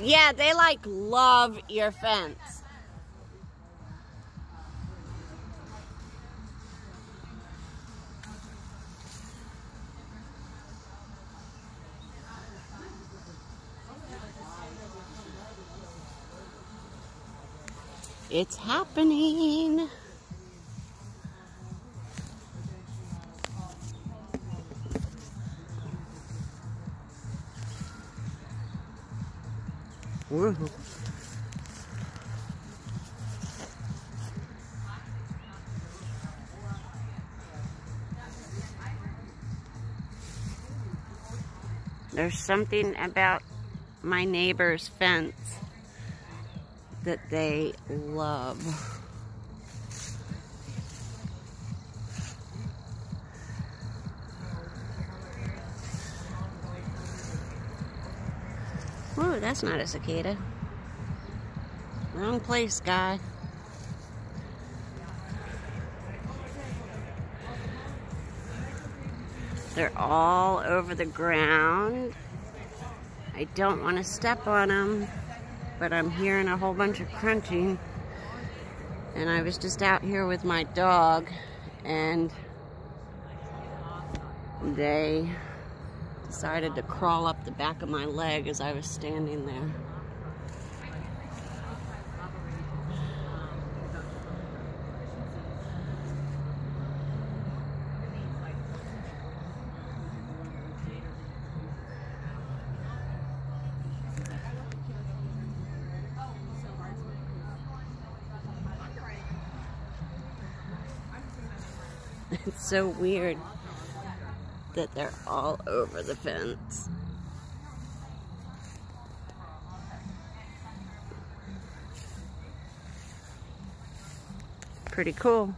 Yeah, they like love your fence. It's happening. There's something about my neighbor's fence that they love. That's not a cicada. Wrong place, guy. They're all over the ground. I don't want to step on them, but I'm hearing a whole bunch of crunching. And I was just out here with my dog, and they decided to crawl up the back of my leg as I was standing there. It's so weird that they're all over the fence. Pretty cool.